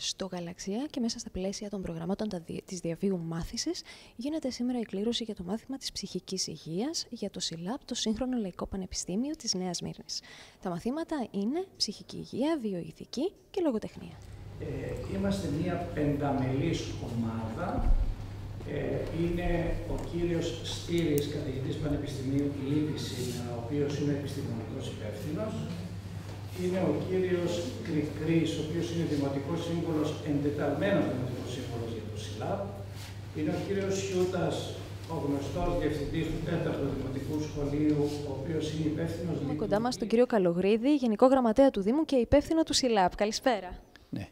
Στο Γαλαξία και μέσα στα πλαίσια των προγραμμάτων της διαβίου μάθησης γίνεται σήμερα η κλήρωση για το μάθημα της ψυχικής υγείας για το ΣΥΛΑΠ, το Σύγχρονο Λαϊκό Πανεπιστήμιο της Νέας Μύρνης. Τα μαθήματα είναι ψυχική υγεία, βιοειθική και λογοτεχνία. Ε, είμαστε μια πενταμελής ομάδα. Ε, είναι ο κύριος Στήρης, καθηγητής Πανεπιστημίου Λύπης, ο οποίος είναι επιστημονικός υπεύθυνος είναι ο κύριος Κρικρής, ο οποίος είναι Δημοτικός Σύμβολος, εντεταλμένος Δημοτικός Σύμβολος για το ΣΥΛΑΠ. Είναι ο κύριος Σιούτας, ο γνωστός διευθυντής του 4ου Δημοτικού Σχολείου, ο οποίος είναι υπεύθυνος. Έχουμε κοντά μας τον κύριο Καλογρίδη, Γενικό Γραμματέα του Δήμου και υπεύθυνο του ΣΥΛΑΠ. Καλησπέρα. Ναι.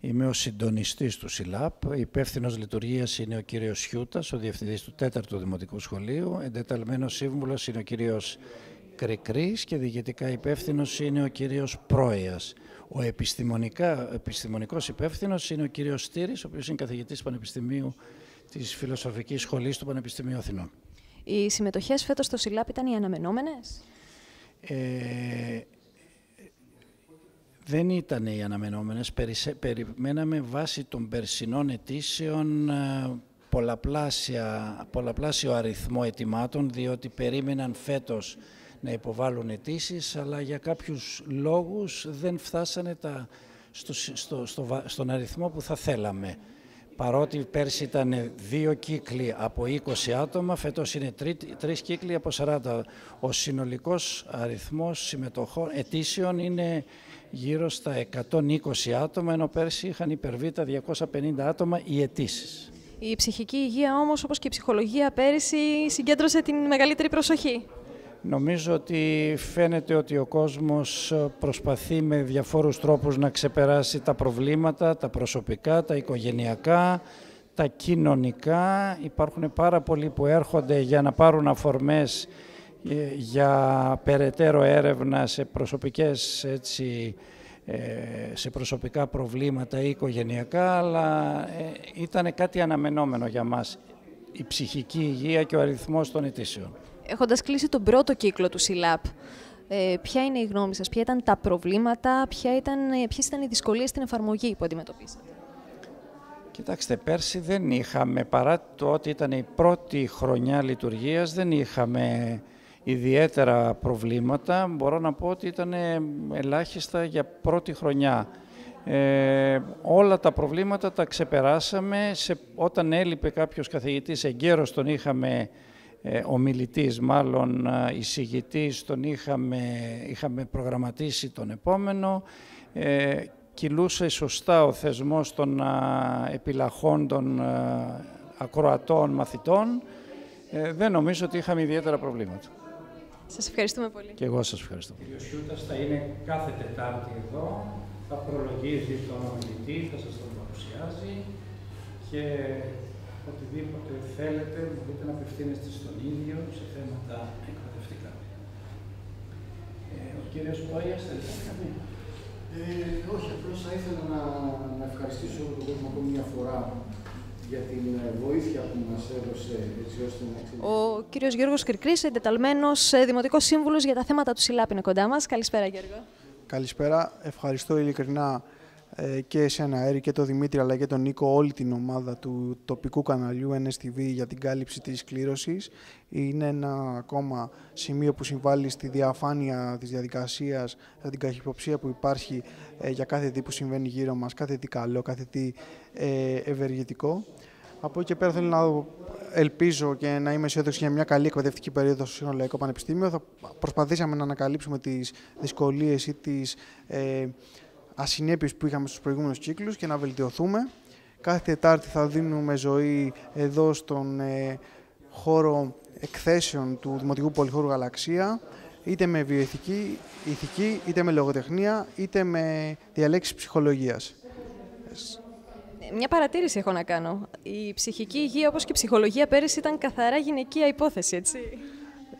Είμαι ο συντονιστής του ΣΥΛΑΠ. Υπεύθυνος λειτουργίας είναι ο κύριος Σιούτας, ο διευθυντής του 4ου Δημοτικού Σχολείου. Εντεταλμένος σύμβουλος είναι ο κύριος Κρικρής και διοικητικά υπεύθυνος είναι ο κύριος Πρόιας. Ο επιστημονικά, επιστημονικός υπεύθυνος είναι ο κύριος Στήρης, ο οποίος είναι καθηγητής Πανεπιστημίου της Φιλοσοφικής Σχολής του Πανεπιστημίου Αθηνών. Οι συμμετοχές φέτος στο ΣΥΛΑΠ ήταν οι αναμενόμενες; Ε, δεν ήταν οι αναμενόμενες. Περιμέναμε βάσει των περσινών αιτήσεων ε, πολλαπλάσια, πολλαπλάσιο αριθμό ετοιμάτων, διότι περίμεναν φέτος να υποβάλουν αιτήσεις, αλλά για κάποιους λόγους δεν φτάσανε τα, στο, στο, στο, στον αριθμό που θα θέλαμε. Παρότι πέρσι ήταν δύο κύκλοι από 20 άτομα, φέτος είναι τρί, τρεις κύκλοι από 40. Ο συνολικός αριθμός συμμετοχών αιτήσεων είναι γύρω στα 120 άτομα, ενώ πέρσι είχαν υπερβεί τα 250 άτομα οι αιτήσεις. Η ψυχική υγεία όμως, όπως και η ψυχολογία πέρυσι, συγκέντρωσε την μεγαλύτερη προσοχή. Νομίζω ότι φαίνεται ότι ο κόσμος προσπαθεί με διαφόρους τρόπους να ξεπεράσει τα προβλήματα, τα προσωπικά, τα οικογενειακά, τα κοινωνικά. Υπάρχουν πάρα πολλοί που έρχονται για να πάρουν αφορμές ε, για περαιτέρω έρευνα σε προσωπικές έτσι, ε, σε προσωπικά προβλήματα ή οικογενειακά, αλλά ε, ήταν κάτι αναμενόμενο για μας η ψυχική υγεία και ο αριθμός των αιτήσεων έχοντας κλείσει τον πρώτο κύκλο του ΣΥΛΑΠ, ε, ποια είναι η γνώμη σας, ποια ήταν τα προβλήματα, ποια ήταν, ε, ποιες ήταν οι δυσκολίες στην εφαρμογή που αντιμετωπίσατε; Κοιτάξτε, πέρσι δεν είχαμε, παρά το ότι ήταν η πρώτη χρονιά λειτουργίας, δεν είχαμε ιδιαίτερα προβλήματα. Μπορώ να πω ότι ήταν ελάχιστα για πρώτη χρονιά. Ε, όλα τα προβλήματα τα ξεπεράσαμε. Σε, όταν έλειπε κάποιος καθηγητής εγκαίρος τον είχαμε ε, ομιλητής, μάλλον ε, εισηγητής, τον είχαμε, είχαμε προγραμματίσει τον επόμενο. Ε, κυλούσε σωστά ο θεσμός των επιλαχών των ακροατών μαθητών. Ε, δεν νομίζω ότι είχαμε ιδιαίτερα προβλήματα. Σας ευχαριστούμε πολύ. Και εγώ σας ευχαριστώ. Ο κ. Σιούτας θα είναι κάθε Τετάρτη εδώ, θα προλογίζει τον ομιλητή, θα σας τον παρουσιάζει και οτιδήποτε θέλετε μπορείτε να απευθύνεστε στον ίδιο σε θέματα εκπαιδευτικά. Ε, ο κύριος Πόιας θέλει να πει ε, όχι, απλώς θα ήθελα να, να ευχαριστήσω όλο τον κόσμο ακόμη μια φορά για την ε, βοήθεια που μας έδωσε έτσι ώστε να Ο κύριος Γιώργος Κυρκρής, εντεταλμένος ε, Δημοτικός Σύμβουλος για τα θέματα του ΣΥΛΑΠ είναι κοντά μας. Καλησπέρα Γιώργο. Καλησπέρα. Ευχαριστώ ειλικρινά ε, και εσένα Έρη και τον Δημήτρη αλλά και τον Νίκο όλη την ομάδα του τοπικού καναλιού NSTV για την κάλυψη της κλήρωσης. Είναι ένα ακόμα σημείο που συμβάλλει στη διαφάνεια της διαδικασίας, την καχυποψία που υπάρχει ε, για κάθε τι που συμβαίνει γύρω μας, κάθε τι καλό, κάθε τι ε, ευεργετικό. Από εκεί και πέρα θέλω να ελπίζω και να είμαι αισιόδοξη για μια καλή εκπαιδευτική περίοδο στο Σύνολο Λαϊκό Πανεπιστήμιο. Θα προσπαθήσαμε να ανακαλύψουμε τις δυσκολίες ή τις ε, ασυνέπειες που είχαμε στους προηγούμενους κύκλους και να βελτιωθούμε. Κάθε Τετάρτη θα δίνουμε ζωή εδώ στον ε, χώρο εκθέσεων του Δημοτικού Πολυχώρου Γαλαξία, είτε με βιοηθική, ηθική, είτε με λογοτεχνία, είτε με διαλέξεις ψυχολογίας. Μια παρατήρηση έχω να κάνω. Η ψυχική υγεία, όπως και η ψυχολογία, πέρυσι ήταν καθαρά γυναικεία υπόθεση, έτσι.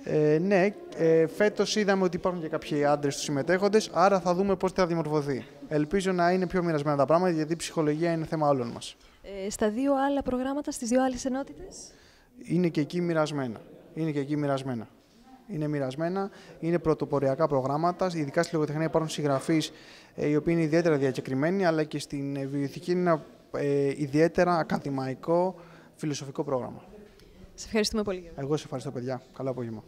Ε, ναι, ε, φέτος είδαμε ότι υπάρχουν και κάποιοι άντρες στου συμμετέχοντες, άρα θα δούμε πώς θα δημορφωθεί. Ελπίζω να είναι πιο μοιρασμένα τα πράγματα, γιατί η ψυχολογία είναι θέμα όλων μας. Ε, στα δύο άλλα προγράμματα, στις δύο άλλες ενότητες; Είναι και εκεί μοιρασμένα. Είναι και εκεί μοιρασμένα. είναι μοιρασμένα, είναι πρωτοποριακά προγράμματα. Ειδικά στη λογοτεχνία υπάρχουν συγγραφείς ε, οι οποίοι είναι ιδιαίτερα διακεκριμένοι, αλλά και στην ε, βιοειθική είναι ένα ε, ιδιαίτερα ακαδημαϊκό φιλοσοφικό πρόγραμμα. Σε ευχαριστούμε πολύ. Εγώ σε ευχαριστώ, παιδιά. Καλό απόγευμα.